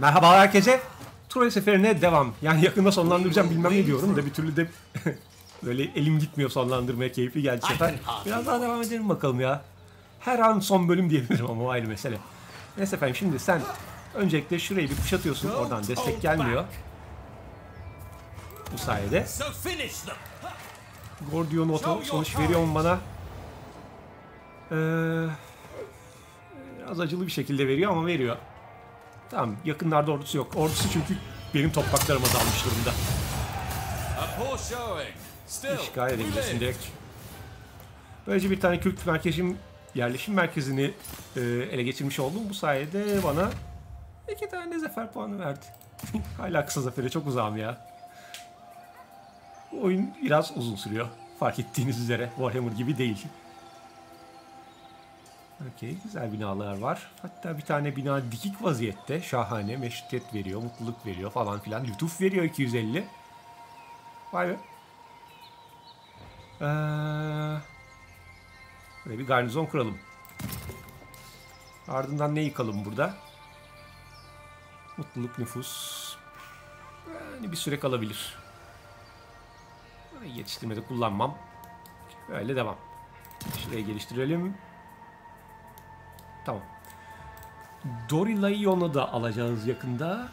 Merhaba herkese. Troy seferine devam. Yani yakında sonlandıracağım bilmem ne diyorum da bir türlü de böyle elim gitmiyor sonlandırmaya keyifli geldi sefer. Biraz daha devam edelim bakalım ya. Her an son bölüm diyebilirim ama o ayrı mesele. Neyse efendim şimdi sen öncelikle şurayı bir kuşatıyorsun. Oradan destek gelmiyor. Bu sayede. So finish them. Gordio notu sonuç veriyor mu bana? Ee, biraz acılı bir şekilde veriyor ama veriyor. Tamam yakınlarda ordusu yok. Ordusu çünkü benim topraklarıma dalmış durumda. İşgal edebilirsin direkt. Böylece bir tane kült merkezim, yerleşim merkezini e, ele geçirmiş oldum. Bu sayede bana iki tane zafer puanı verdi. Hala kısa zafere çok uzağım ya. Bu oyun biraz uzun sürüyor. Fark ettiğiniz üzere Warhammer gibi değil. Okey, güzel binalar var. Hatta bir tane bina dikik vaziyette. Şahane, meşrutiyet veriyor, mutluluk veriyor falan filan. Lütuf veriyor 250. Vay be. Ee, böyle bir garnizon kuralım. Ardından ne yıkalım burada? Mutluluk nüfus. Yani bir süre kalabilir. Yetiştirmede kullanmam. Böyle devam. Şurayı geliştirelim. Tamam. Dorilayon'u da alacağız yakında.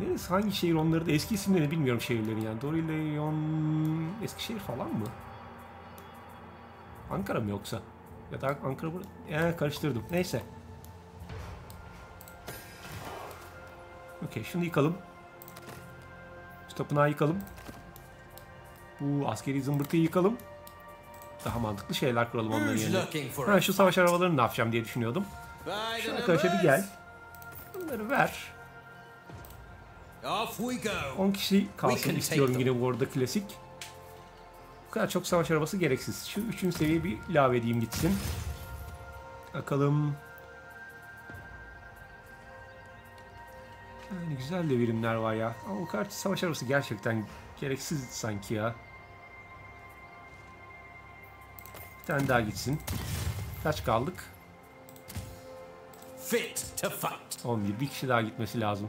Neresi hangi şehir onları da eski isimlerini bilmiyorum şehirlerin yani. Dorilayon Eskişehir falan mı? Ankara mı yoksa? Ya da Ankara burada. Yani karıştırdım. Neyse. Okey şunu yıkalım. Şu tapınağı yıkalım. Bu askeri zımbırtıyı yıkalım. Daha mantıklı şeyler kuralım onların yerine. Ha, şu savaş arabalarını ne yapacağım diye düşünüyordum. Şu arkadaşa bir gel. Bunları ver. Off we go. 10 kişi kalsın istiyorum yine bu arada klasik. Bu kadar çok savaş arabası gereksiz. Şu 3. seviye bir ilave edeyim gitsin. Bakalım. Yani güzel de birimler var ya. Ama bu kadar savaş arabası gerçekten gereksiz sanki ya. Bir tane daha gitsin. Kaç kaldık? Fit to fight. 11. Bir kişi daha gitmesi lazım.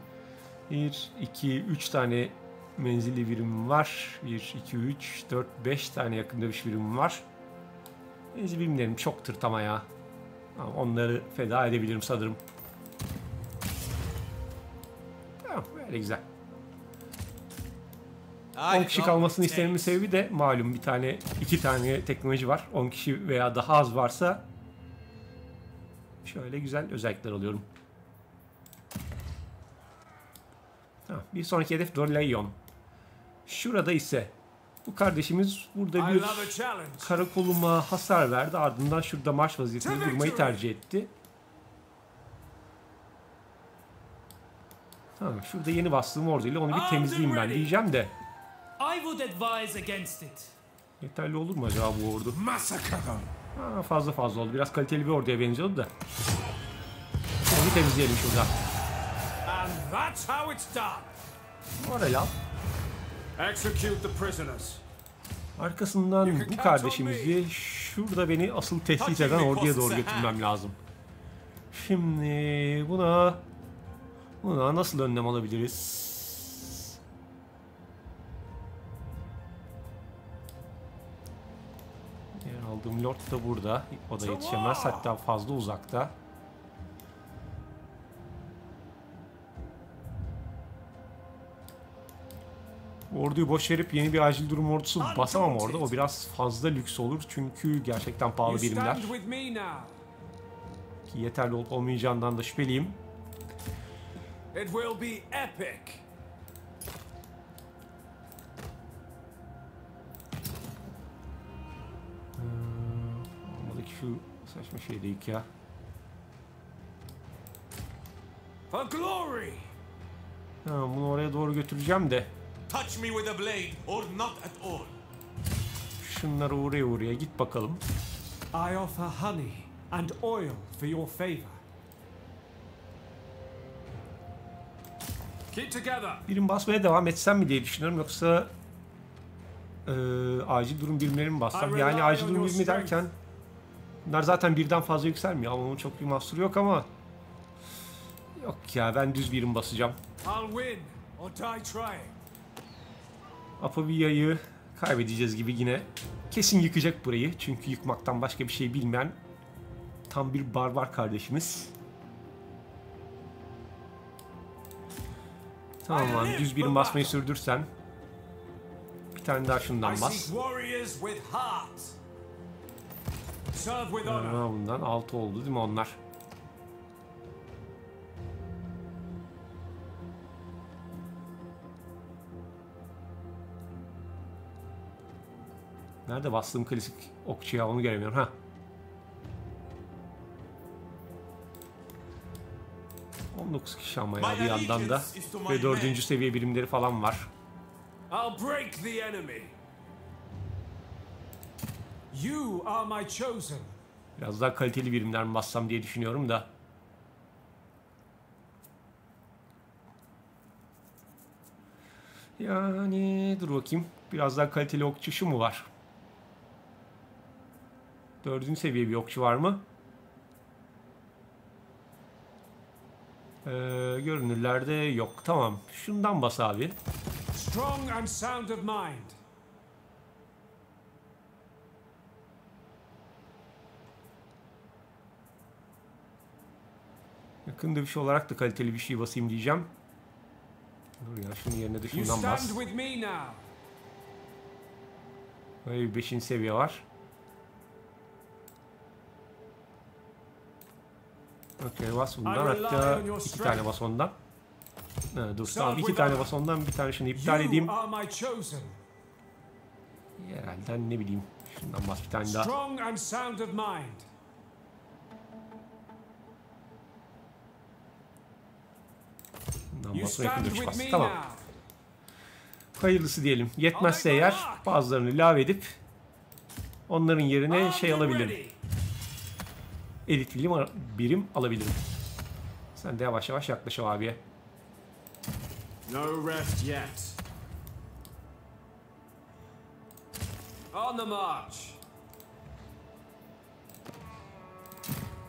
1, 2, 3 tane menzilli birimim var. 1, 2, 3, 4, 5 tane yakın dövüş birimim var. Menzil birimlerim çok tırtama ya. Ama onları feda edebilirim sanırım. Tamam böyle güzel. 10 kişi kalmasını istememin sebebi de malum bir tane, iki tane teknoloji var. 10 kişi veya daha az varsa şöyle güzel özellikler alıyorum. Tamam, bir sonraki hedef Dorilayon. Şurada ise bu kardeşimiz burada bir karakoluma hasar verdi. Ardından şurada marş vaziyetinde durmayı tercih etti. Tamam, şurada yeni bastığım orduyla onu bir temizleyeyim ben diyeceğim de. I would advise against it. Yeterli olur mu acaba bu ordu? Them. Ha, fazla fazla oldu. Biraz kaliteli bir orduya benziyordu da. Onu temizleyelim şurada. And that's how it's done. Moral al. Execute the prisoners. Arkasından bu kardeşimizi şurada beni asıl tehdit eden orduya doğru götürmem lazım. Şimdi buna buna nasıl önlem alabiliriz? Aldığım lord da burada. O da yetişemez. Hatta fazla uzakta. Orduyu boş verip yeni bir acil durum ordusu basamam orada. O biraz fazla lüks olur çünkü gerçekten pahalı birimler. Ki yeterli olup olmayacağından da şüpheliyim. It will be epic. Şu saçma şey değil ya. For glory. Ha, bunu oraya doğru götüreceğim de. Touch me with a blade or not at all. Şunları uğraya uğraya git bakalım. I offer honey and oil for your favor. Keep together. Birim basmaya devam etsem mi diye düşünüyorum yoksa e, acil durum birimleri mi bassam? Yani acil durum birimi derken Bunlar zaten birden fazla yükselmiyor ama onun çok bir mahsuru yok ama Yok ya ben düz birim basacağım. Apavia'yı kaybedeceğiz gibi yine. Kesin yıkacak burayı. Çünkü yıkmaktan başka bir şey bilmeyen tam bir barbar kardeşimiz. Tamam lan düz birim basmayı sürdürsen. Bir tane daha şundan bas. Honor. Aa, bundan 6 oldu değil mi onlar? Nerede bastığım klasik okçu ya onu göremiyorum ha. ...19 kişi ama ya bir yandan da ve dördüncü seviye birimleri falan var. I'll break the enemy. You are my chosen. Biraz daha kaliteli birimler mi bassam diye düşünüyorum da. Yani dur bakayım. Biraz daha kaliteli okçu şu mu var? Dördüncü seviye bir okçu var mı? Ee, görünürlerde yok. Tamam. Şundan bas abi. Strong and sound of mind. Yakın dövüş olarak da kaliteli bir şey basayım diyeceğim. Dur ya şunun yerine de şundan bas. Böyle bir 5. seviye var. Okey bas bundan hatta iki tane bas ondan. Ha, dur Start tamam iki tane bas ondan bir tane şunu iptal edeyim. Herhalde ne bileyim. Şundan bas bir tane daha. Bundan You bas ve yakın stand dövüş with bas. me Tamam. Hayırlısı diyelim. Yetmezse eğer bazılarını ilave edip onların yerine şey alabilirim. ready. Elit birim, alabilirim. Sen de yavaş yavaş yaklaş abiye. No rest yet. On the march.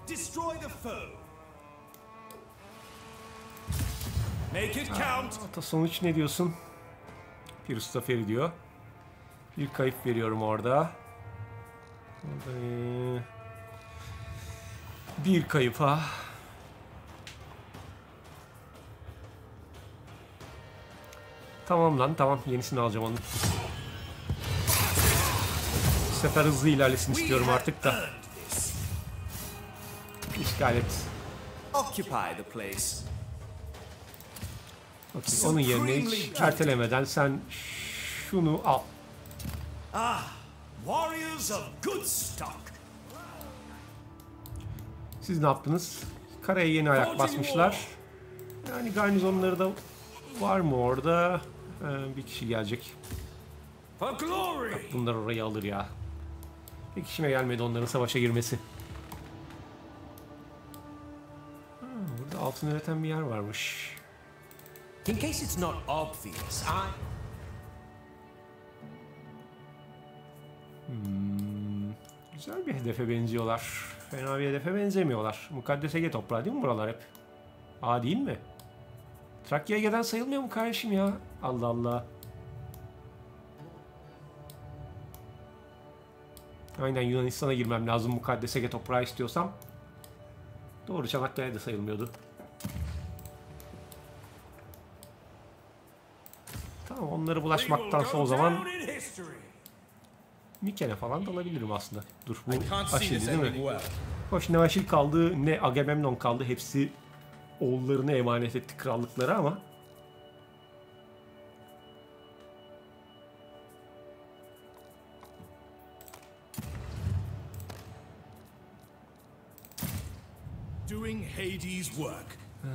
Destroy the foe. Ata sonuç ne diyorsun? Pirus Zaferi diyor. Bir kayıp veriyorum orada. Ee, bir kayıp ha. Tamam lan tamam yenisini alacağım onu. Bu sefer hızlı ilerlesin istiyorum artık da. İşgal et. Occupy the place. Okey, Onun yerine hiç ertelemeden sen şunu al. Warriors of good stock. Siz ne yaptınız? Karaya yeni ayak basmışlar. Yani garnizonları da var mı orada? Ee, bir kişi gelecek. Bunlar orayı alır ya. Bir kişime gelmedi onların savaşa girmesi. Ha, burada altın üreten bir yer varmış. In case it's not obvious, I. Güzel bir hedefe benziyorlar. Fena bir hedefe benzemiyorlar. Mukaddes Ege toprağı değil mi buralar hep? Aa değil mi? Trakya Ege'den sayılmıyor mu kardeşim ya? Allah Allah. Aynen Yunanistan'a girmem lazım Mukaddes Ege toprağı istiyorsam. Doğru Çanakkale'de sayılmıyordu. Onları bulaşmaktansa o zaman. Mikene falan da alabilirim aslında. Dur bu this değil mi? Hoş ne Aşil kaldı ne Agamemnon kaldı. Hepsi oğullarına emanet etti krallıkları ama Doing Hades' work. Ee,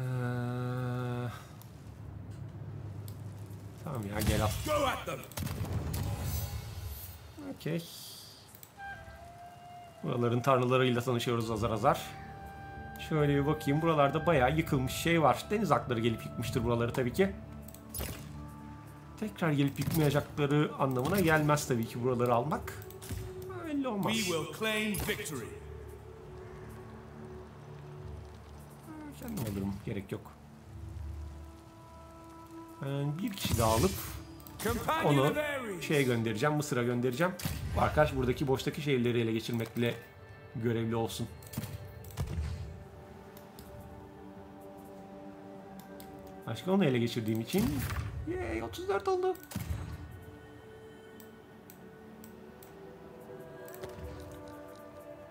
Tamam ya gel al. Okey. Buraların tanrılarıyla tanışıyoruz azar azar. Şöyle bir bakayım. Buralarda bayağı yıkılmış şey var. Deniz akları gelip yıkmıştır buraları tabii ki. Tekrar gelip yıkmayacakları anlamına gelmez tabii ki buraları almak. Belli olmaz. Kendim alırım. Gerek yok. Ben bir kişi daha alıp onu şeye göndereceğim. Mısır'a göndereceğim. Arkadaş buradaki boştaki şehirleri ele geçirmekle görevli olsun. Başka onu ele geçirdiğim için Yay 34 oldu.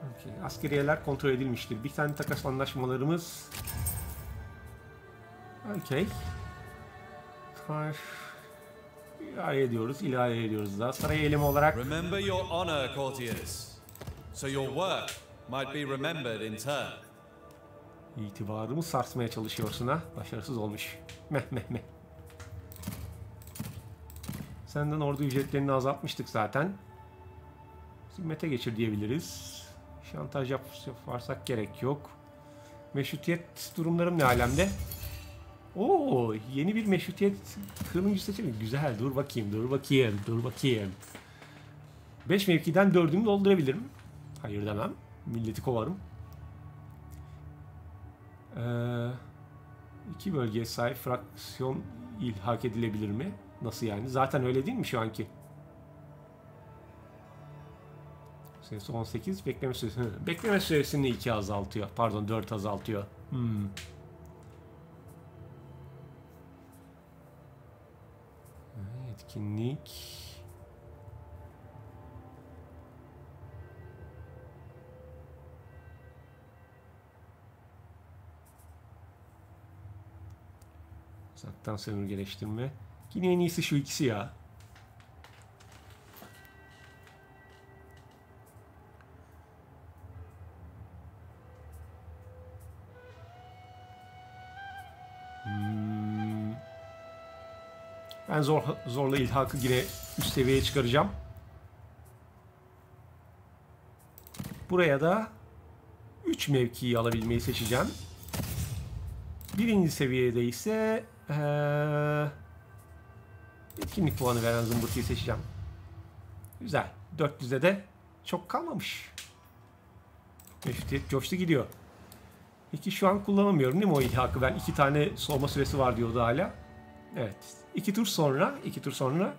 Okey, Askeriyeler kontrol edilmiştir. Bir tane takas anlaşmalarımız. Okey. Taş. İlave ediyoruz, ilave ediyoruz daha. Saray eylemi olarak Remember your honor, courtiers, so your work might be remembered in turn. itibarımı sarsmaya çalışıyorsun ha. Başarısız olmuş. Meh meh meh. Senden ordu ücretlerini azaltmıştık zaten. Zimmete geçir diyebiliriz. Şantaj yap yaparsak gerek yok. Meşrutiyet durumlarım ne alemde? Oo, yeni bir meşrutiyet kırmızı seçelim. Güzel, dur bakayım, dur bakayım, dur bakayım. 5 mevkiden 4'ümü doldurabilirim. Hayır demem. Milleti kovarım. Ee, iki bölgeye sahip fraksiyon ilhak edilebilir mi? Nasıl yani? Zaten öyle değil mi şu anki? Süresi 18. Bekleme süresi. Bekleme süresini 2 azaltıyor. Pardon 4 azaltıyor. Hmm. Etkinlik. Uzaktan sömürgeleştirme. Yine en iyisi şu ikisi ya. Ben zor, zorla ilhakı yine üst seviyeye çıkaracağım. Buraya da 3 mevkiyi alabilmeyi seçeceğim. Birinci seviyede ise eee, etkinlik puanı veren zımbırtıyı seçeceğim. Güzel. 400'e de çok kalmamış. Meşrutiyet coştu gidiyor. Peki şu an kullanamıyorum değil mi o ilhakı? Ben iki tane solma süresi var diyordu hala. Evet. İki tur sonra, iki tur sonra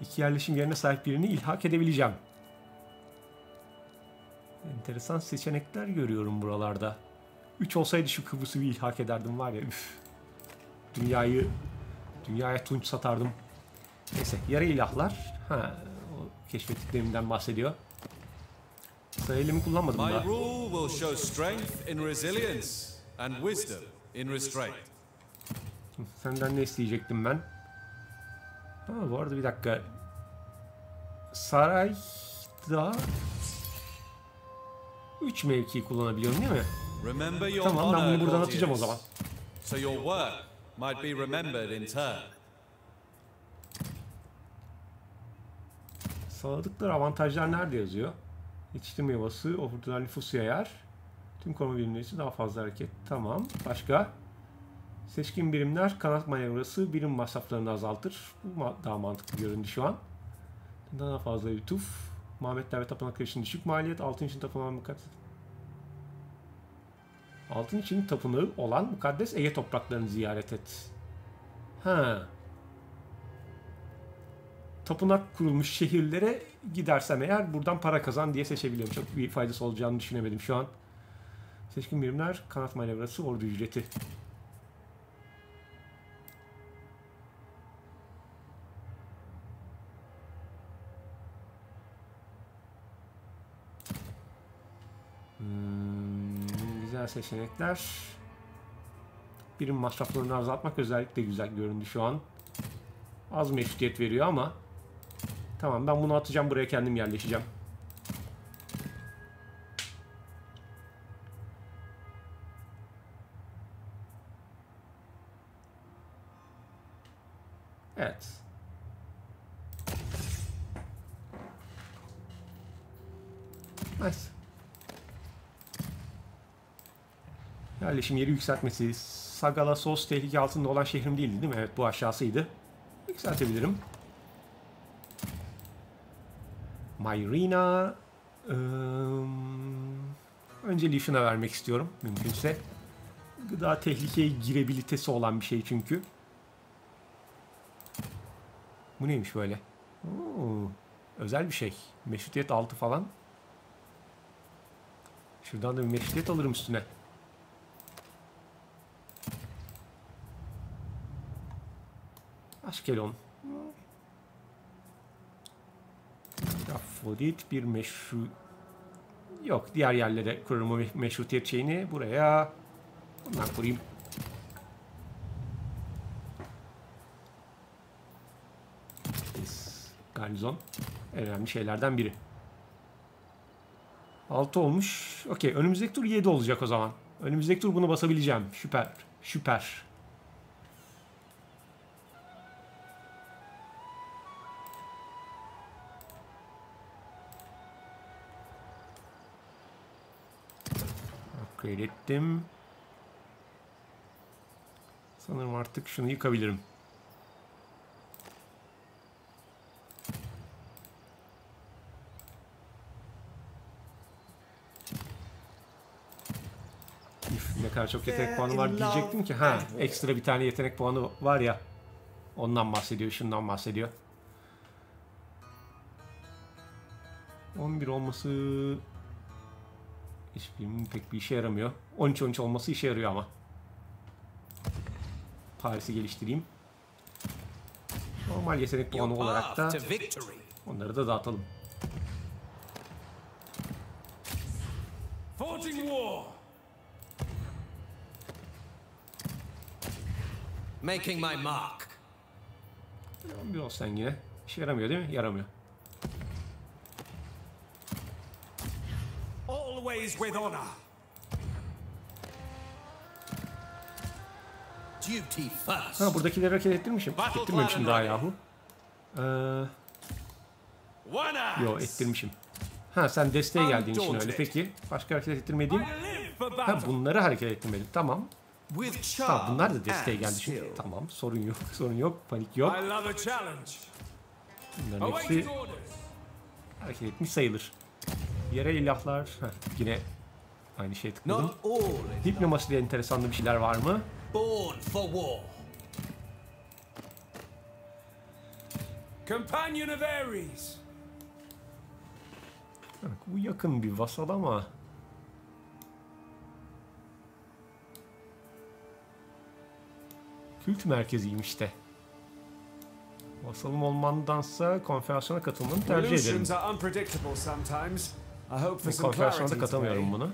iki yerleşim yerine sahip birini ilhak edebileceğim. Enteresan seçenekler görüyorum buralarda. 3 olsaydı şu Kıbrıs'ı bir ilhak ederdim var ya. Üf. Dünyayı dünyaya tunç satardım. Neyse yarı ilahlar. Ha, o keşfettiklerimden bahsediyor. Sayılımı kullanmadım My daha. rule will show strength in resilience and wisdom in restraint. Senden ne isteyecektim ben? Ha, bu arada bir dakika. Sarayda 3 mevki kullanabiliyorum değil mi? Tamam ben bunu buradan atacağım o zaman. so your work might be remembered in turn. Sağladıkları avantajlar nerede yazıyor? Yetiştirme yuvası, orijinal nüfus yayar. Tüm koruma birimleri için daha fazla hareket. Tamam. Başka? Seçkin birimler kanat manevrası birim masraflarını azaltır. Bu daha mantıklı göründü şu an. Daha fazla lütuf. Mahmetler ve tapınaklar için düşük maliyet. Altın için tapınağı mukaddes. Altın için tapınağı olan mukaddes Ege topraklarını ziyaret et. Ha. Tapınak kurulmuş şehirlere gidersem eğer buradan para kazan diye seçebiliyorum. Çok bir faydası olacağını düşünemedim şu an. Seçkin birimler, kanat manevrası, ordu ücreti. Güzel seçenekler. Birim masraflarını azaltmak özellikle güzel göründü şu an. Az meşrutiyet veriyor ama Tamam ben bunu atacağım buraya kendim yerleşeceğim. Yerleşim yeri yükseltmesi. Sagalassos tehlike altında olan şehrim değildi değil mi? Evet bu aşağısıydı. Yükseltebilirim. Myrina. Eee, önceliği şuna vermek istiyorum mümkünse. Gıda tehlikeye girebilitesi olan bir şey çünkü. Bu neymiş böyle? Oo, özel bir şey. Meşrutiyet altı falan. Şuradan da bir meşrutiyet alırım üstüne. Aşkelon. Aforit bir meşru... Yok diğer yerlere kurarım o meşrutiyet şeyini. Buraya bundan kurayım. Garnizon. Önemli şeylerden biri. 6 olmuş. Okey. Önümüzdeki tur 7 olacak o zaman. Önümüzdeki tur bunu basabileceğim. Süper. Süper. Upgrade ettim. Sanırım artık şunu yıkabilirim. Üf, ne kadar çok yetenek puanı var diyecektim ki. Ha, ekstra bir tane yetenek puanı var ya. Ondan bahsediyor, şundan bahsediyor. 11 olması hiçbirinin pek bir işe yaramıyor. 13-13 olması işe yarıyor ama. Paris'i geliştireyim. Normal yetenek puanı olarak da onları da dağıtalım. Making my mark. 11 olsan yine. İşe yaramıyor değil mi? Yaramıyor. Always with honor! Duty first. Ha buradakileri hareket ettirmişim. Ettirmemişim daha yahu. Ee, yo ettirmişim. Ha sen desteğe geldiğin için öyle. Peki. Başka hareket ettirmediğim. Ha bunları hareket ettirmedim. Tamam. Tamam bunlar da desteğe geldi skill. Tamam sorun yok. Sorun yok. Panik yok. Bunların hepsi hareket etmiş sayılır. Yere ilahlar. Heh, yine aynı şeye tıkladım. İs Diplomaside enteresan bir şeyler var mı? born for war. Companion of Ares! Bak, bu yakın bir vasal ama Kült merkeziymiş de. Vasalım olmandansa konferansiyona katılmanı tercih ederim. Bu some konferansiyona da clarity katamıyorum bunu.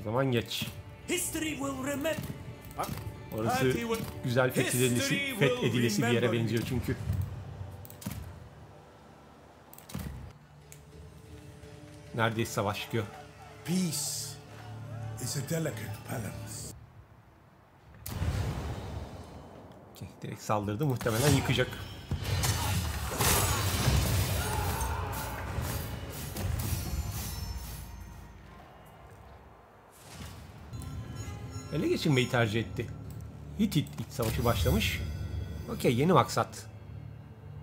O zaman geç. History will remember. Orası güzel fethedilisi, fethedilesi bir yere benziyor çünkü. Neredeyse savaş çıkıyor. Peace is a delicate balance. Direkt saldırdı. Muhtemelen yıkacak. Ele geçirmeyi tercih etti. Hitit iç savaşı başlamış. Okey yeni maksat.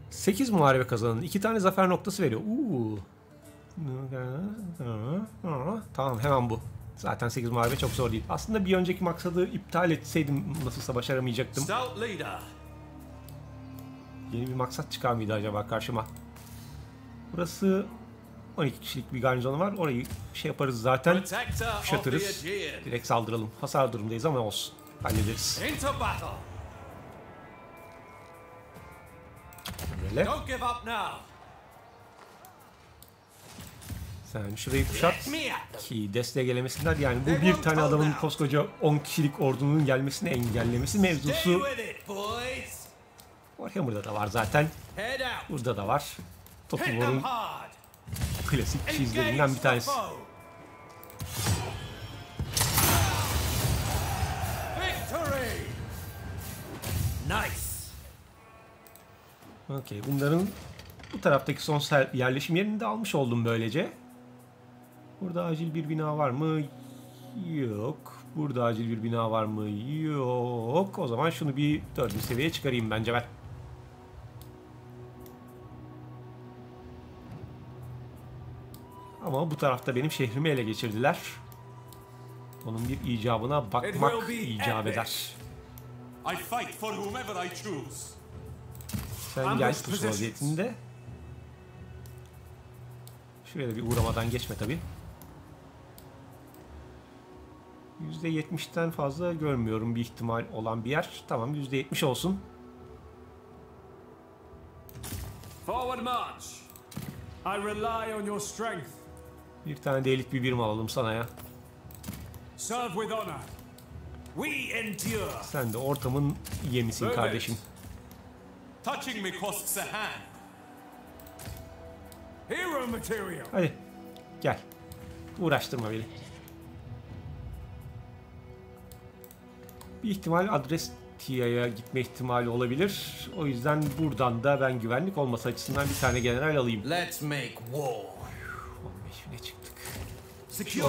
8 muharebe kazanın. 2 tane zafer noktası veriyor. Uuu. Tamam hemen bu. Zaten 8 muharebe çok zor değil. Aslında bir önceki maksadı iptal etseydim nasılsa başaramayacaktım. Yeni bir maksat çıkar mıydı acaba karşıma? Burası 12 kişilik bir garnizonu var. Orayı şey yaparız zaten. Kuşatırız. Direkt saldıralım. Hasar durumdayız ama olsun. Hallederiz. Böyle. Sen şurayı kuşat. Ki desteğe gelemesinler. Yani bu bir tane adamın koskoca 10 kişilik ordunun gelmesini engellemesi mevzusu. Warhammer'da da var zaten. Burada da var. Hard. Klasik çizgilerinden bir tanesi. Nice. Okey. Bunların bu taraftaki son yerleşim yerini de almış oldum böylece. Burada acil bir bina var mı? Yok. Burada acil bir bina var mı? Yok. O zaman şunu bir dördüncü seviyeye çıkarayım bence ben. Ama bu tarafta benim şehrimi ele geçirdiler. Onun bir icabına bakmak icap eder. I fight for whomever I choose. Sen gel positions. vaziyetinde. Şuraya da bir uğramadan geçme tabi. %70'ten fazla görmüyorum bir ihtimal olan bir yer. Tamam %70 olsun. Forward march. I rely on your strength. Bir tane de elit bir birim alalım sana ya. Serve with honor. We endure. Sen de ortamın yemisin kardeşim. Touching me costs a hand. Hero material. Hadi gel. Uğraştırma beni. Bir ihtimal adres TIA'ya gitme ihtimali olabilir. O yüzden buradan da ben güvenlik olması açısından bir tane general alayım. Let's make war. 15 bine çıktık.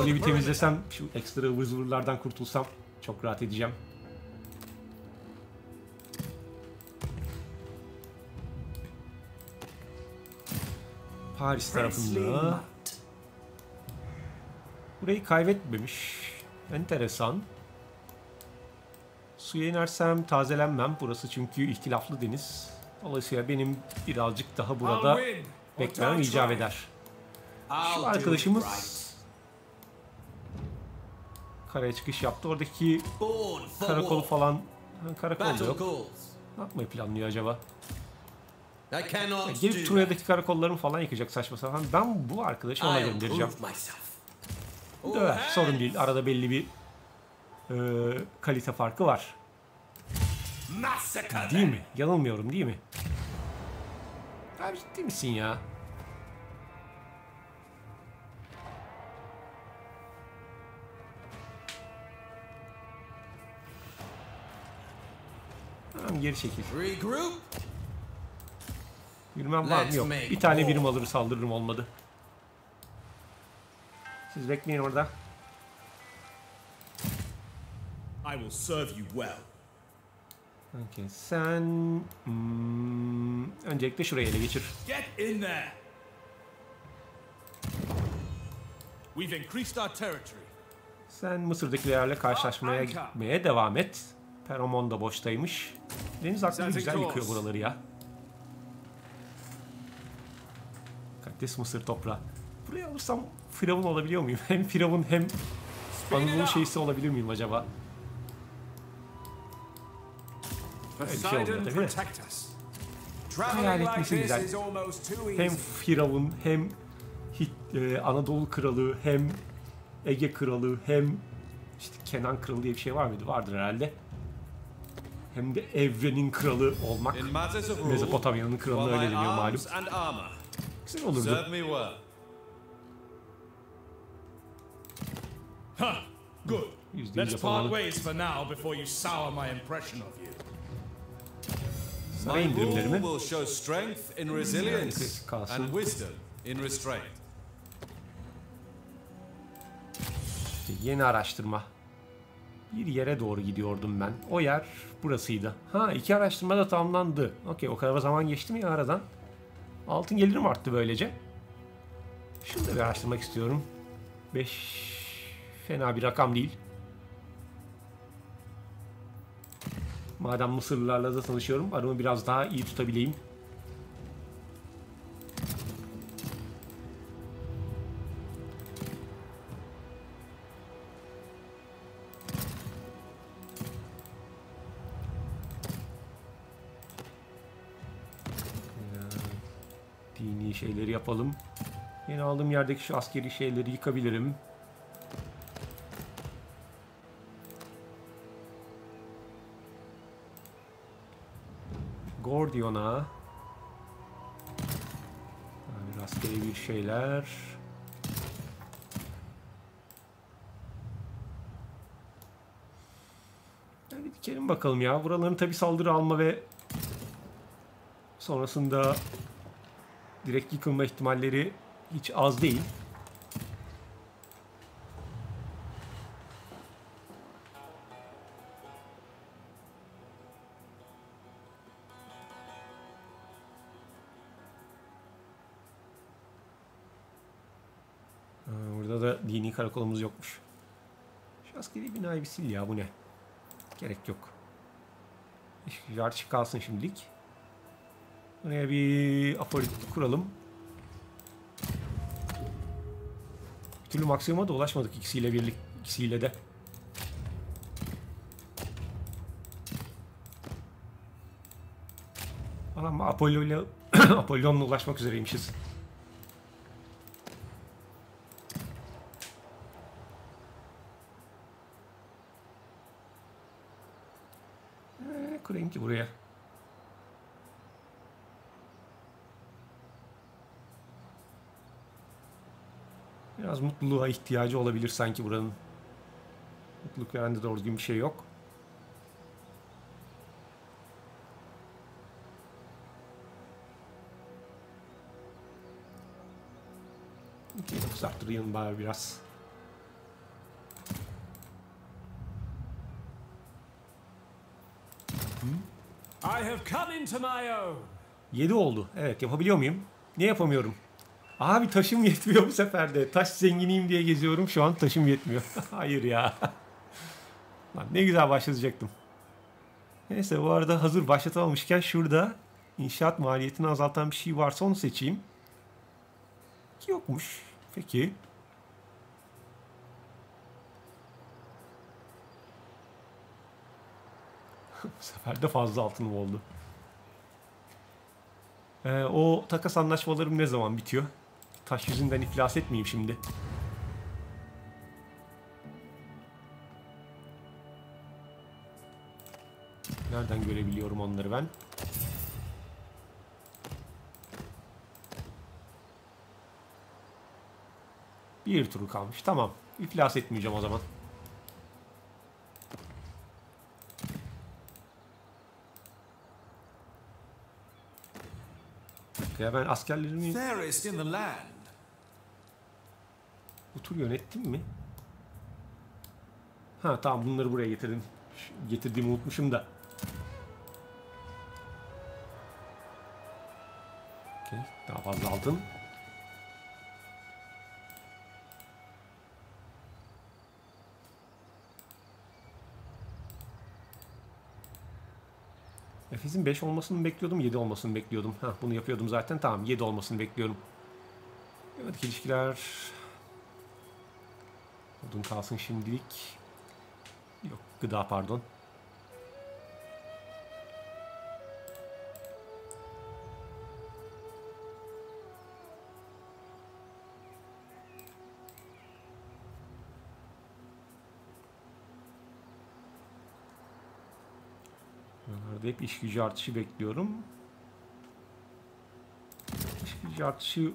The bir temizlesem, şu ekstra ıvır zıvırlardan kurtulsam çok rahat edeceğim. Paris tarafında. Burayı kaybetmemiş. Enteresan. Suya inersem tazelenmem. Burası çünkü ihtilaflı deniz. Dolayısıyla benim birazcık daha burada beklemem icap eder. Şu arkadaşımız karaya çıkış yaptı. Oradaki karakolu falan Ha, karakol yok. Ne yapmayı planlıyor acaba? Ya gelip Troya'daki that. karakollarını falan yıkacak saçma sapan. Ben bu arkadaşı ona göndereceğim. Döver. Sorun değil. Arada belli bir e, kalite farkı var. Değil mi? Yanılmıyorum değil mi? Abi ciddi misin ya? Tamam geri çekil. Yürümem var mı? Yok. Bir tane birim alır saldırırım olmadı. Siz bekleyin orada. I will serve you well. Okay, sen hmm, öncelikle şurayı ele geçir. Get in there. We've increased our territory. Sen Mısır'dakilerle karşılaşmaya gitmeye devam et. Peramon da boştaymış. Deniz aklı güzel yıkıyor buraları ya. Mukaddes Mısır toprağı. Buraya alırsam Firavun olabiliyor muyum? Hem Firavun hem Anadolu şeysi olabilir miyim acaba? Öyle bir şey olmuyor tabii. us. Hayal etmesi güzel. Hem. Firavun hem Hit- e, Anadolu kralı hem Ege kralı hem işte Kenan kralı diye bir şey var mıydı? Vardır herhalde. Hem de evrenin kralı olmak. Mezopotamya'nın kralına öyle deniyor malum. Güzel olurdu. Huh. Good. Let's part ways for now before you sour my impression of you. Saray My indirimleri rule mi? will show strength in resilience and wisdom in restraint. Yeni araştırma. Bir yere doğru gidiyordum ben. O yer burasıydı. Ha iki araştırma da tamamlandı. Okey o kadar zaman geçti mi ya aradan? Altın gelirim arttı böylece. Şunu da bir araştırmak istiyorum. 5 fena bir rakam değil. Madem Mısırlılarla da tanışıyorum, aramı biraz daha iyi tutabileyim. Şeyleri yapalım. Yeni aldığım yerdeki şu askeri şeyleri yıkabilirim. Gordion'a Abi rastgele bir şeyler. Yani bir dikelim bakalım ya. Buraların tabi saldırı alma ve sonrasında direkt yıkılma ihtimalleri hiç az değil. Ha, Burada da dini karakolumuz yokmuş. Askeri binayı bir sil ya bu ne? Gerek yok. İş artışı kalsın şimdilik. Buraya bir apolit kuralım. Bir türlü maksimuma da ulaşmadık ikisiyle birlik ikisiyle de. Ama Apollo ile Apollon'la ulaşmak üzereymişiz. Ee, kurayım ki buraya. Biraz mutluluğa ihtiyacı olabilir sanki buranın. Mutluluk veren de doğru düzgün bir şey yok. Kısalttırayım bari biraz. I have come into my own. 7 oldu. Evet yapabiliyor muyum? Ne yapamıyorum? Abi taşım yetmiyor bu sefer de. Taş zenginiyim diye geziyorum. Şu an taşım yetmiyor. Hayır ya. Lan ne güzel başlatacaktım. Neyse bu arada hazır başlatamamışken şurada inşaat maliyetini azaltan bir şey varsa onu seçeyim. Ki yokmuş. Peki. bu sefer de fazla altınım oldu. Ee, o takas anlaşmalarım ne zaman bitiyor? Taş yüzünden iflas etmeyeyim şimdi. Nereden görebiliyorum onları ben? Bir turu kalmış. Tamam. İflas etmeyeceğim o zaman. Ya ben askerlerimi Fairest in the land. Bu tur yönettim mi? Ha tamam bunları buraya getirdim. Getirdiğimi unutmuşum da. Okey, daha fazla altın. Efes'in 5 olmasını bekliyordum, 7 olmasını bekliyordum. Ha bunu yapıyordum zaten. Tamam 7 olmasını bekliyorum. Evet ilişkiler Odun kalsın şimdilik. Yok gıda pardon. Buralarda hep iş gücü artışı bekliyorum. İş gücü artışı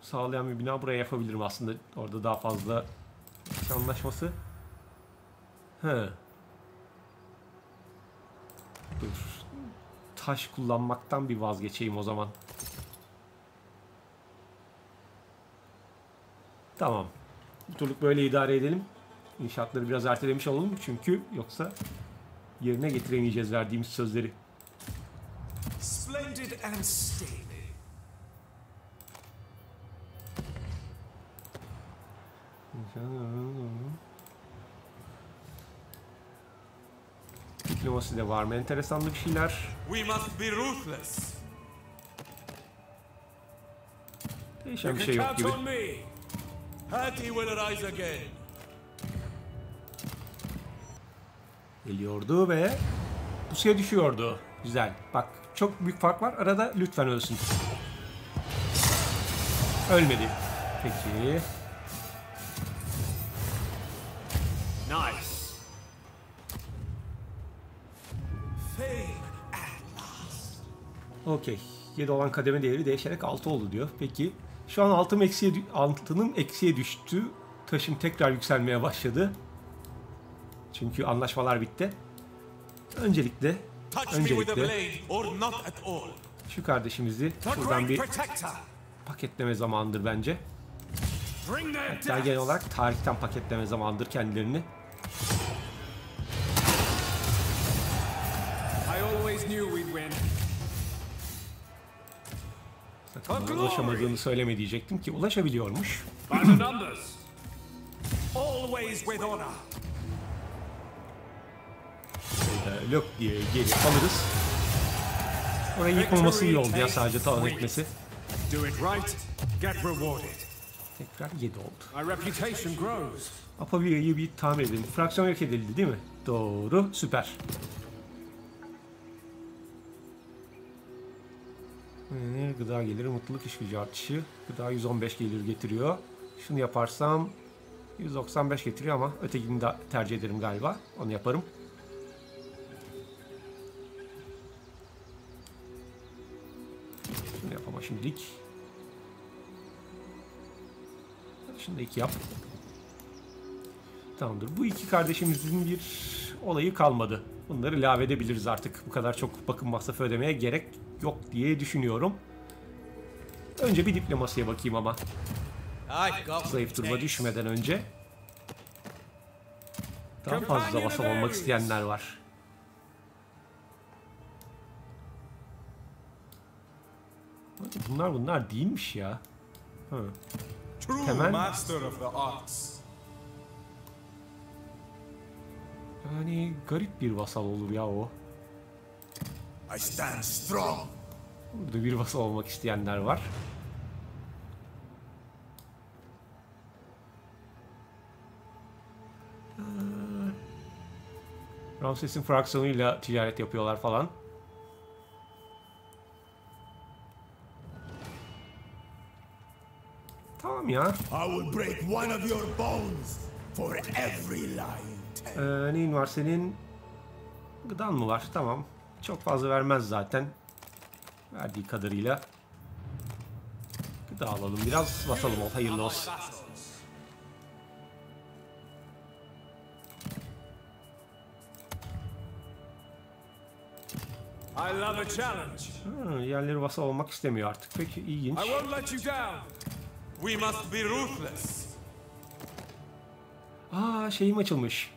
sağlayan bir bina buraya yapabilirim aslında. Orada daha fazla iş anlaşması. He. Dur. Taş kullanmaktan bir vazgeçeyim o zaman. Tamam. Bu turluk böyle idare edelim. İnşaatları biraz ertelemiş olalım çünkü yoksa yerine getiremeyeceğiz verdiğimiz sözleri. Splendid and stately. Diplomasi de var mı? Enteresanlı bir şeyler. We must be ruthless. Değişen bir şey yok gibi. Hati will rise again. Geliyordu ve pusuya düşüyordu. Güzel. Bak çok büyük fark var. Arada lütfen ölsün. Ölmedi. Peki. Okey. 7 olan kademe değeri değişerek 6 oldu diyor. Peki. Şu an altım eksiye, altınım eksiye düştü. Taşım tekrar yükselmeye başladı. Çünkü anlaşmalar bitti. Öncelikle öncelikle şu kardeşimizi şuradan bir paketleme zamanıdır bence. Hatta genel olarak tarihten paketleme zamanıdır kendilerini. Ulaşamadığını söyleme diyecektim ki ulaşabiliyormuş. lök diye gelip alırız. Orayı yıkmaması iyi oldu ya sadece talan etmesi. Tekrar 7 oldu. Apavia'yı bir tamir edelim. Fraksiyon yok edildi değil mi? Doğru. Süper. Ee, gıda geliri, mutluluk iş gücü artışı. Gıda 115 gelir getiriyor. Şunu yaparsam 195 getiriyor ama ötekini de tercih ederim galiba. Onu yaparım. Şunu yapama şimdilik. Şunu da iki yap. Tamamdır. Bu iki kardeşimizin bir olayı kalmadı. Bunları ilave edebiliriz artık. Bu kadar çok bakım masrafı ödemeye gerek yok diye düşünüyorum. Önce bir diplomasıya bakayım ama. Zayıf duruma düşmeden önce. Daha fazla vasal olmak isteyenler var. Bunlar bunlar değilmiş ya. True Temel- master of the arts. Yani garip bir vasal olur ya o. I stand strong. Burada bir vasal olmak isteyenler var. Ramses'in fraksiyonuyla ticaret yapıyorlar falan. Tamam ya. I will break one of your bones for every tale. Ee, neyin var senin? Gıdan mı var? Tamam. Çok fazla vermez zaten. Verdiği kadarıyla. Gıda alalım biraz. Vasalım ol. Hayırlı olsun. I love a challenge. Hı, yerleri vasal olmak istemiyor artık. Peki ilginç. I won't let you down. We must be ruthless. Aa şeyim açılmış.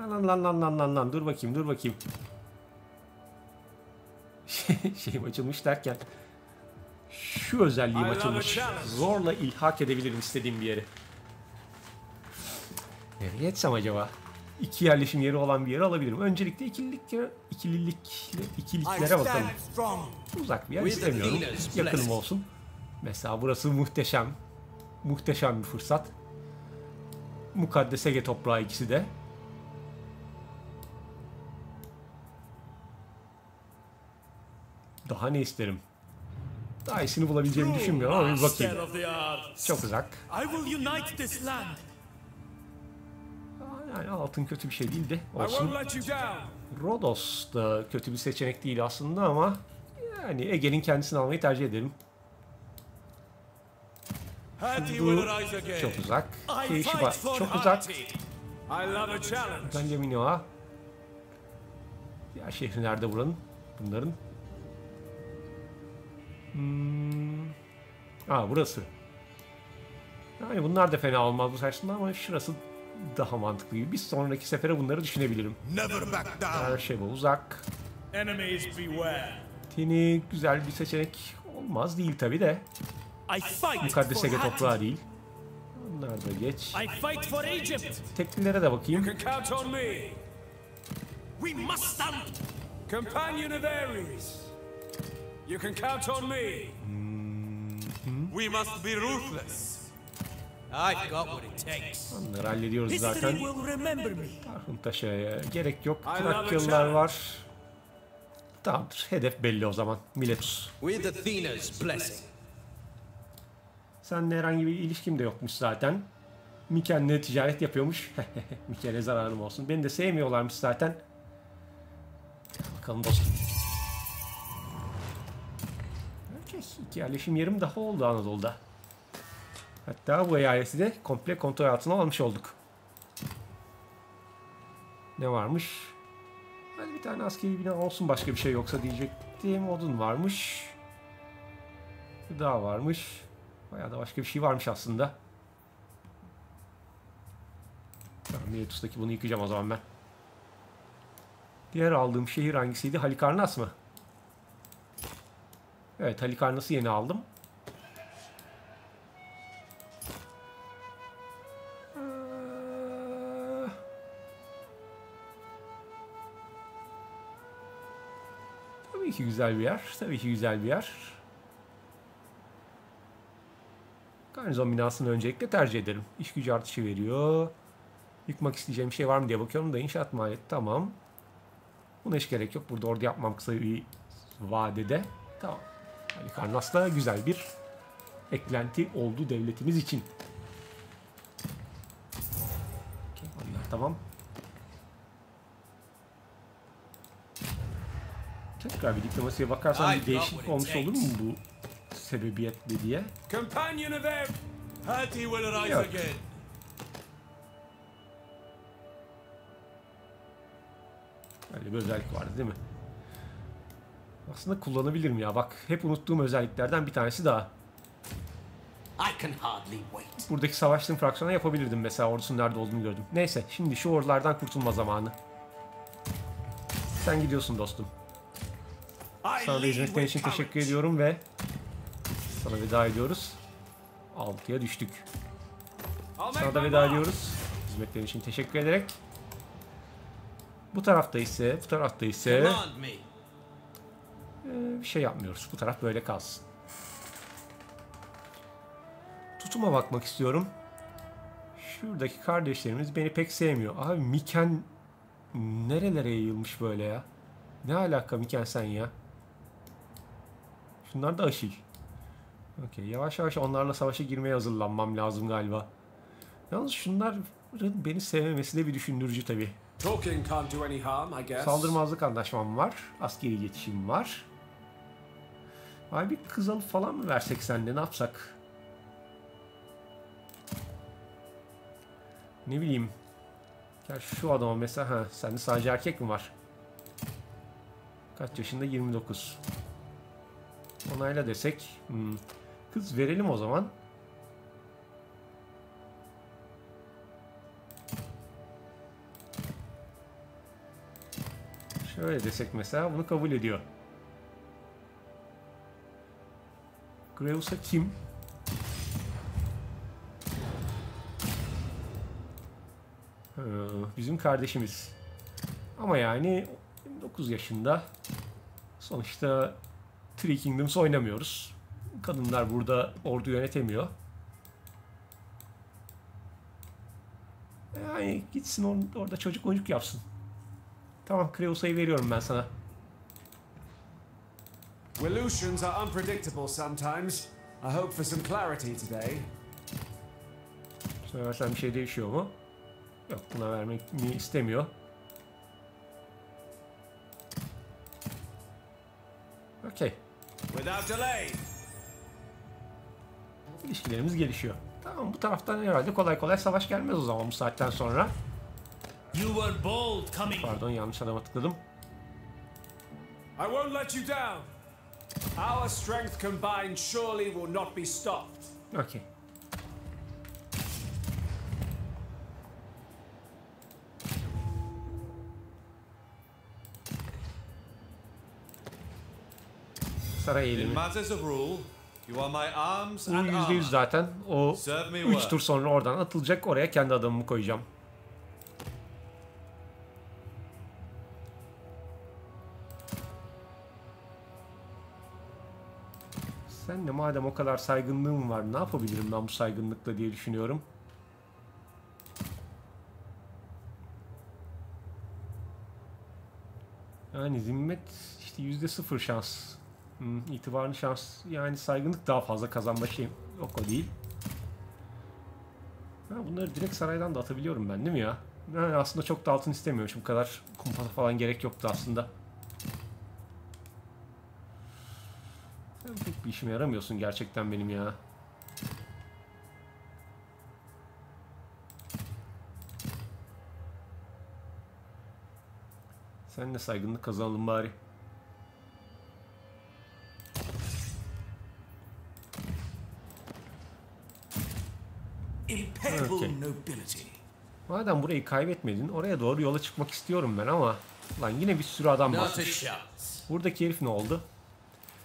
Lan lan lan lan lan lan. Dur bakayım dur bakayım. Şeyim açılmış derken. Şu özelliğim açılmış. Zorla ilhak edebilirim istediğim bir yere. Nereye etsem acaba? İki yerleşim yeri olan bir yere alabilirim. Öncelikle ikililik, ikililik, ikiliklere bakalım. Uzak bir yer istemiyorum. Yakınım olsun. Mesela burası muhteşem. Muhteşem bir fırsat. Mukaddes Ege toprağı ikisi de. Daha ne isterim? Daha iyisini bulabileceğimi düşünmüyorum ama bir bakayım. Çok uzak. Yani altın kötü bir şey değil de olsun. Rodos da kötü bir seçenek değil aslında ama yani Ege'nin kendisini almayı tercih ederim. Again. çok uzak. For çok uzak. Bence Minoa. Ya şehri nerede buranın? Bunların. Hmm. Aa burası. Yani bunlar da fena olmaz bu saçında ama şurası daha mantıklı gibi. Bir sonraki sefere bunları düşünebilirim. Her şey bu uzak. Tini güzel bir seçenek olmaz değil tabi de. Mukaddes Ege toprağı değil. Onlar da geç. Teklilere de bakayım. Companion of Ares. You can count on me. We must be ruthless. I've got what it takes. Onları hallediyoruz History zaten. will remember me. Arhuntaş'a gerek yok. Trakyalılar var. Tamamdır. Hedef belli o zaman. Miletus. With Athena's blessing. Seninle herhangi bir ilişkim de yokmuş zaten. Miken'le ticaret yapıyormuş. Miken'e zararım olsun. Beni de sevmiyorlarmış zaten. Bakalım dostum. İki yerleşim yerim daha oldu Anadolu'da. Hatta bu eyaleti de komple kontrol altına almış olduk. Ne varmış? Hadi bir tane askeri bina olsun başka bir şey yoksa diyecektim. Odun varmış. Gıda varmış. Bayağı da başka bir şey varmış aslında. Tamam, Miletus'taki bunu yıkayacağım o zaman ben. Diğer aldığım şehir hangisiydi? Halikarnas mı? Evet Halikarnas'ı yeni aldım. Ee, Tabii ki güzel bir yer. Tabii ki güzel bir yer. Garnizon binasını öncelikle tercih ederim. İş gücü artışı veriyor. Yıkmak isteyeceğim şey var mı diye bakıyorum da inşaat maliyeti tamam. Buna hiç gerek yok. Burada orada yapmam kısa bir vadede. Tamam. Halikarnas da güzel bir eklenti oldu devletimiz için. Okey, onlar tamam. Tekrar bir diplomasiye bakarsan bir it olmuş olur mu bu sebebiyetle diye. Yok. Öyle bir özellik vardı değil mi? Aslında kullanabilirim ya bak. Hep unuttuğum özelliklerden bir tanesi daha. I can hardly wait. Buradaki savaştığım fraksiyona yapabilirdim mesela ordusunun nerede olduğunu gördüm. Neyse şimdi şu ordulardan kurtulma zamanı. Sen gidiyorsun dostum. Sana da hizmetlerin için teşekkür ediyorum ve sana veda ediyoruz. 6'ya düştük. Sana da veda ediyoruz. Hizmetlerin için teşekkür ederek. Bu tarafta ise, bu tarafta ise bir şey yapmıyoruz. Bu taraf böyle kalsın. Tutuma bakmak istiyorum. Şuradaki kardeşlerimiz beni pek sevmiyor. Abi Miken nerelere yayılmış böyle ya? Ne alaka Miken sen ya? Şunlar da aşil. Okey yavaş yavaş onlarla savaşa girmeye hazırlanmam lazım galiba. Yalnız şunların beni sevmemesi de bir düşündürücü tabii. Saldırmazlık anlaşmam var. Askeri geçişim var. Ay bir kız alıp falan mı versek sende ne yapsak? Ne bileyim. Ya şu adama mesela ha sende sadece erkek mi var? Kaç yaşında? 29. Onayla desek. hmm, Kız verelim o zaman. Şöyle desek mesela bunu kabul ediyor. Graves'a kim? Ee, bizim kardeşimiz. Ama yani 29 yaşında. Sonuçta Three Kingdoms oynamıyoruz. Kadınlar burada ordu yönetemiyor. Yani gitsin or- orada çocuk çocuk yapsın. Tamam Kreusa'yı veriyorum ben sana. Wilutians are unpredictable sometimes. I hope for some clarity today. Söylersen bir şey değişiyor mu? Yok buna vermek istemiyor. Okey. Without delay. İlişkilerimiz gelişiyor. Tamam bu taraftan herhalde kolay kolay savaş gelmez o zaman bu saatten sonra. You were bold coming. Pardon yanlış adama tıkladım. I won't let you down. Our strength combined surely will not be stopped. Saray In matters of rule, you are my arms and %100 armor. zaten. O Serve me 3 well. tur sonra oradan atılacak. Oraya kendi adamımı koyacağım. Sen de madem o kadar saygınlığım var ne yapabilirim ben bu saygınlıkla diye düşünüyorum. Yani zimmet işte yüzde sıfır şans. Hmm, itibarlı şans yani saygınlık daha fazla kazanma şeyim yok o değil. Ha, bunları direkt saraydan da atabiliyorum ben değil mi ya? Yani aslında çok da altın istemiyormuşum. Bu kadar kumpasa falan gerek yoktu aslında. Sen pek bir işime yaramıyorsun gerçekten benim ya. Sen de saygınlık kazanalım bari. Okay. Madem burayı kaybetmedin oraya doğru yola çıkmak istiyorum ben ama lan yine bir sürü adam basmış. Buradaki herif ne oldu?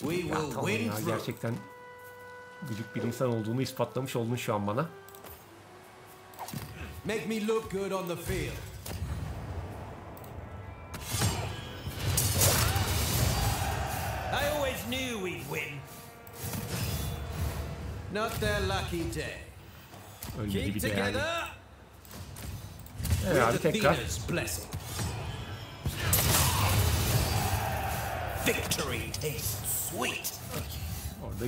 We will Tamam win ya gerçekten gıcık bir insan olduğunu ispatlamış oldun şu an bana. Make me look good on the field. knew we'd win. Not their lucky day. Öyle Keep gibi de yani. together. Evet abi tekrar. Victory tastes. Orada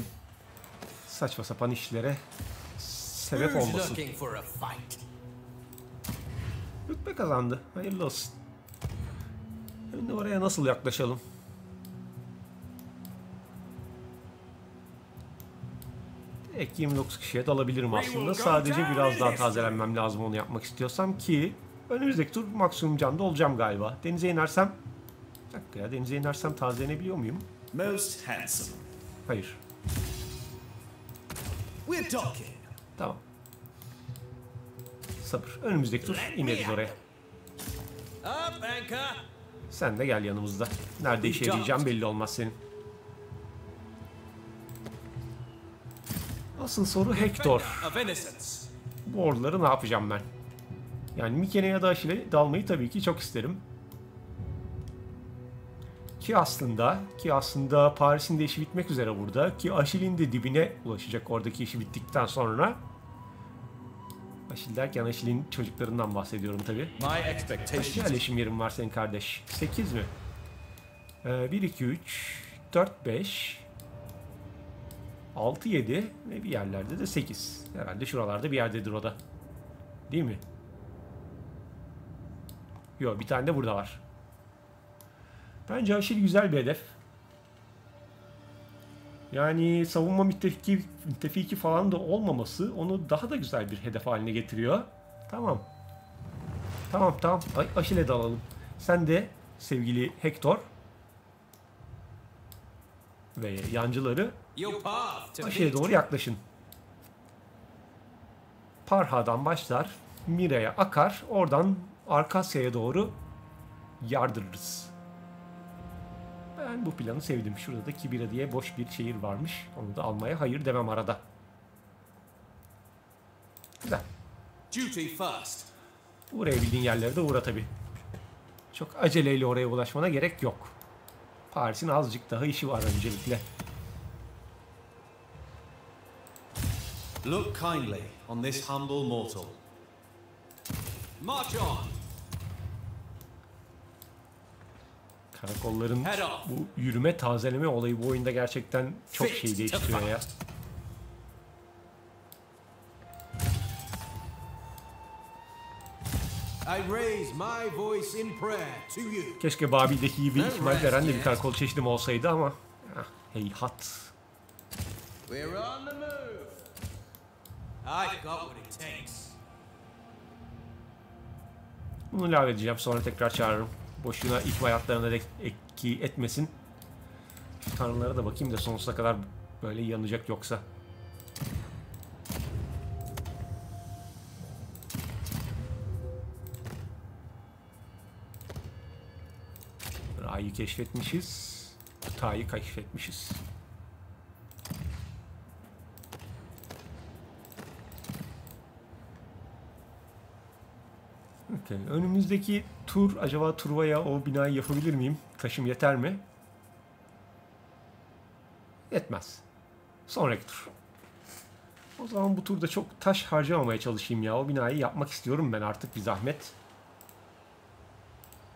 saçma sapan işlere sebep olmasın. Rütbe kazandı. Hayırlı olsun. Şimdi oraya nasıl yaklaşalım? Ek 29 kişiye dalabilirim aslında. Sadece biraz daha tazelenmem lazım onu yapmak istiyorsam ki önümüzdeki tur maksimum canda olacağım galiba. Denize inersem bir dakika ya denize inersem tazelenebiliyor muyum? Most handsome. Hayır. We're talking. Tamam. Sabır. Önümüzdeki tur ineriz oraya. Sen de gel yanımızda. Nerede işe yarayacağım belli olmaz senin. Asıl soru Hector. Bu orduları ne yapacağım ben? Yani Mikene ya da Aşil'e dalmayı tabii ki çok isterim. Ki aslında, ki aslında Paris'in de işi bitmek üzere burada. Ki Aşil'in de dibine ulaşacak oradaki işi bittikten sonra. Aşil derken Aşil'in çocuklarından bahsediyorum tabii. My Kaç yerleşim yerin var senin kardeş? 8 mi? Ee, 1, 2, 3, 4, 5, 6, 7 ve bir yerlerde de 8. Herhalde şuralarda bir yerdedir o da. Değil mi? Yok bir tane de burada var. Bence aşırı güzel bir hedef. Yani savunma müttefiki, müttefiki falan da olmaması onu daha da güzel bir hedef haline getiriyor. Tamam. Tamam tamam. Ay, Aşil'e dalalım. Sen de sevgili Hector ve yancıları Aşil'e doğru yaklaşın. Parha'dan başlar, Mire'ye akar, oradan Arkasya'ya doğru yardırırız. Ben bu planı sevdim. Şurada da Kibira diye boş bir şehir varmış. Onu da almaya hayır demem arada. Güzel. Duty first. Uğrayabildiğin yerlere de uğra tabi. Çok aceleyle oraya ulaşmana gerek yok. Paris'in azıcık daha işi var öncelikle. Look kindly on this humble mortal. March on. Karakolların bu yürüme tazeleme olayı bu oyunda gerçekten çok şey değiştiriyor ya. Keşke Babil'deki gibi ihmal veren de bir karakol çeşidim olsaydı ama ah, heyhat. Bunu ilave edeceğim sonra tekrar çağırırım. Boşuna ilk hayatlarına da etki etmesin. Şu tanrılara da bakayım da sonsuza kadar böyle yanacak yoksa. Ra'yı keşfetmişiz. Ta'yı keşfetmişiz. Okey. Önümüzdeki tur acaba Truva'ya o binayı yapabilir miyim? Taşım yeter mi? Yetmez. Sonraki tur. O zaman bu turda çok taş harcamamaya çalışayım ya. O binayı yapmak istiyorum ben artık bir zahmet.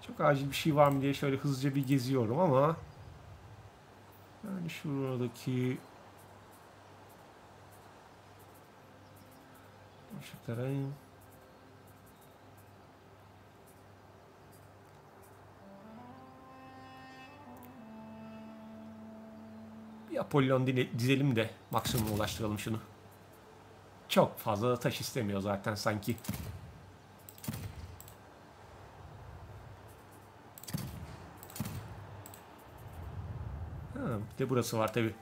Çok acil bir şey var mı diye şöyle hızlıca bir geziyorum ama yani şuradaki boşluklara Bir Apollon dizelim de maksimuma ulaştıralım şunu. Çok fazla da taş istemiyor zaten sanki. Ha, bir de burası var tabi.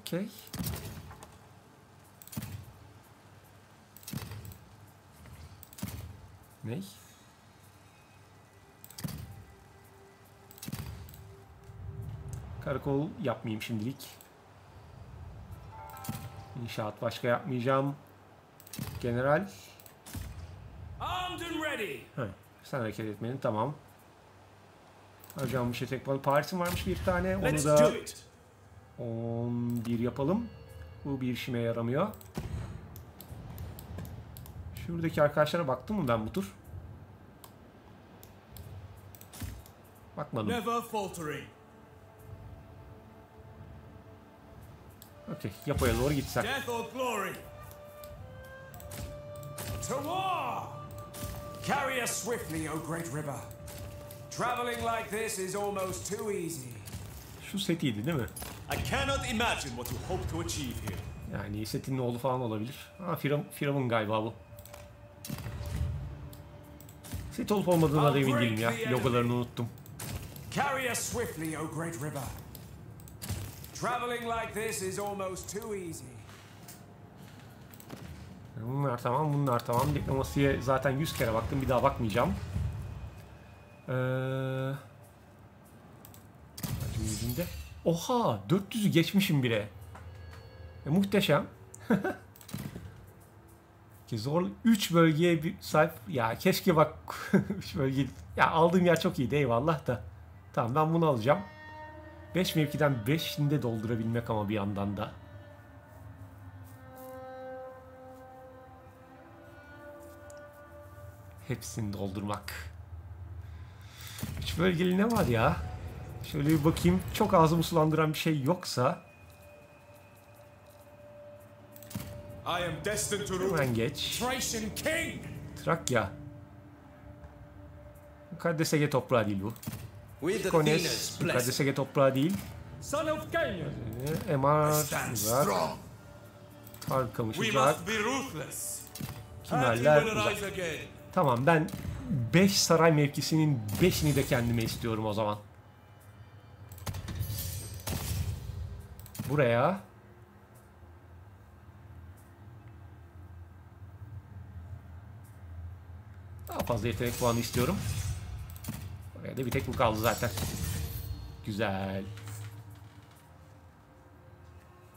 Okey. Ney? Karakol yapmayayım şimdilik. İnşaat başka yapmayacağım. General. Heh, sen hareket etmenin tamam. Harcanmış yetenek puanı. Paris'in varmış bir tane. Onu da do it. 11 yapalım. Bu bir işime yaramıyor. Şuradaki arkadaşlara baktım mı ben bu tur? Bakmadım. Never faltering. Okey. Yapıya doğru gitsek. Death or glory. To war! Carry us swiftly, O great river. Traveling like this is almost too easy. Şu setiydi değil mi? I cannot imagine what you hope to achieve here. Yani Set'in oğlu falan olabilir. Ha Firavun, Firavun galiba bu. Set olup olmadığına da emin değilim ya. Logolarını unuttum. Carry us swiftly, O great river. Traveling like this is almost too easy. Bunlar tamam, bunlar tamam. Diplomasiye zaten 100 kere baktım. Bir daha bakmayacağım. Ee... Yüzünde. Oha! 400'ü geçmişim bile. E, muhteşem. Ki zor 3 bölgeye bir sahip. Ya keşke bak 3 bölge. Ya aldığım yer çok iyiydi eyvallah da. Tamam ben bunu alacağım. 5 mevkiden 5'ini de doldurabilmek ama bir yandan da. Hepsini doldurmak. Üç bölgeli ne var ya? Şöyle bir bakayım. Çok ağzımı sulandıran bir şey yoksa hemen geç. Trakya. Mukaddesege toprağı değil bu. Kones, blessing. Mukaddesege toprağı değil. Son of Gaia! Ee, uzak. must be ruthless. Kimerler uzak. Tamam ben 5 saray mevkisinin 5'ini de kendime istiyorum o zaman. Buraya daha fazla yetenek puanı istiyorum. Buraya da bir tek bu kaldı zaten. Güzel.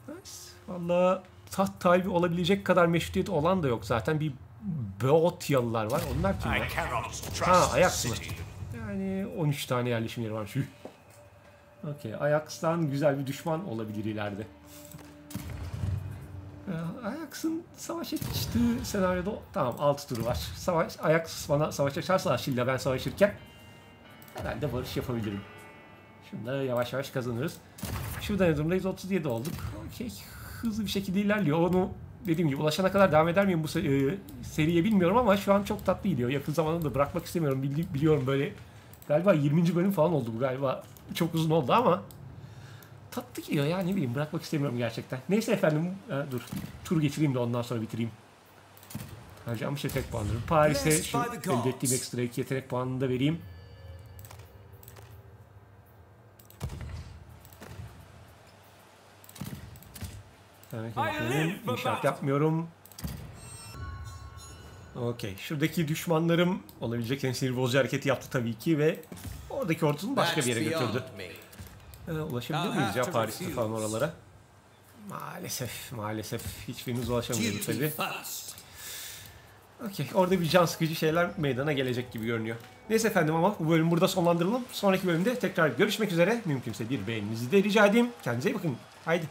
Nice. Valla taht sahibi olabilecek kadar meşrutiyet olan da yok zaten. Bir Beotyalılar var. Onlar cannot trust Ha Ajax mı? Yani 13 tane yerleşim yeri var şu. Okey. Ajax'tan güzel bir düşman olabilir ileride. Ee, Ajax'ın savaş açtığı senaryoda tamam 6 turu var. Savaş, Ajax bana savaş açarsa Aşil'le ben savaşırken herhalde barış yapabilirim. Şunda yavaş yavaş kazanırız. Şurada ne durumdayız? 37 olduk. Okey. Hızlı bir şekilde ilerliyor. Onu dediğim gibi ulaşana kadar devam eder miyim bu e, seriye bilmiyorum ama şu an çok tatlı gidiyor. Yakın zamanda da bırakmak istemiyorum. Bili- biliyorum böyle galiba 20. bölüm falan oldu bu galiba. Çok uzun oldu ama tatlı gidiyor ya ne bileyim bırakmak istemiyorum gerçekten. Neyse efendim e, dur tur geçireyim de ondan sonra bitireyim. Harcamış yetenek puanları. Paris'e şu elde ettiğim ekstra iki yetenek puanını da vereyim. Yapıyorum. İnşaat yapmıyorum. Okey. Şuradaki düşmanlarım olabilecek en sinir bozucu hareketi yaptı tabii ki ve oradaki ordusunu başka bir yere götürdü. Ee, ulaşabilir miyiz ya Paris'te falan oralara? Maalesef, maalesef. Hiçbiriniz ulaşamıyoruz tabii. Okey. Orada bir can sıkıcı şeyler meydana gelecek gibi görünüyor. Neyse efendim ama bu bölümü burada sonlandıralım. Sonraki bölümde tekrar görüşmek üzere. Mümkünse bir beğeninizi de rica edeyim. Kendinize iyi bakın. Haydi.